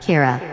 Kira.